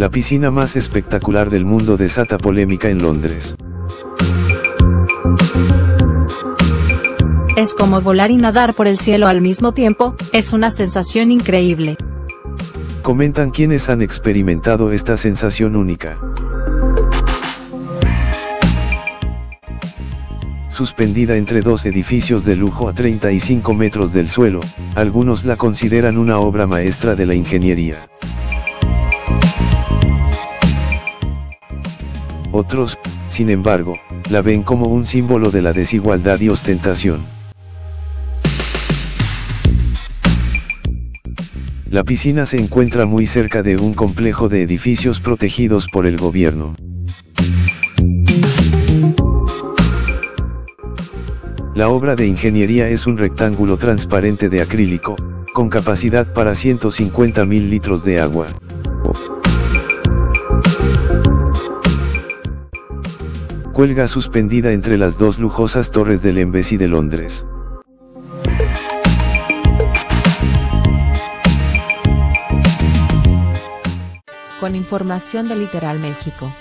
La piscina más espectacular del mundo desata polémica en Londres. Es como volar y nadar por el cielo al mismo tiempo, es una sensación increíble. Comentan quienes han experimentado esta sensación única. Suspendida entre dos edificios de lujo a 35 metros del suelo, algunos la consideran una obra maestra de la ingeniería. Otros, sin embargo, la ven como un símbolo de la desigualdad y ostentación. La piscina se encuentra muy cerca de un complejo de edificios protegidos por el gobierno. La obra de ingeniería es un rectángulo transparente de acrílico, con capacidad para 150.000 litros de agua. Cuelga suspendida entre las dos lujosas torres del Embassy de Londres. con información de Literal México.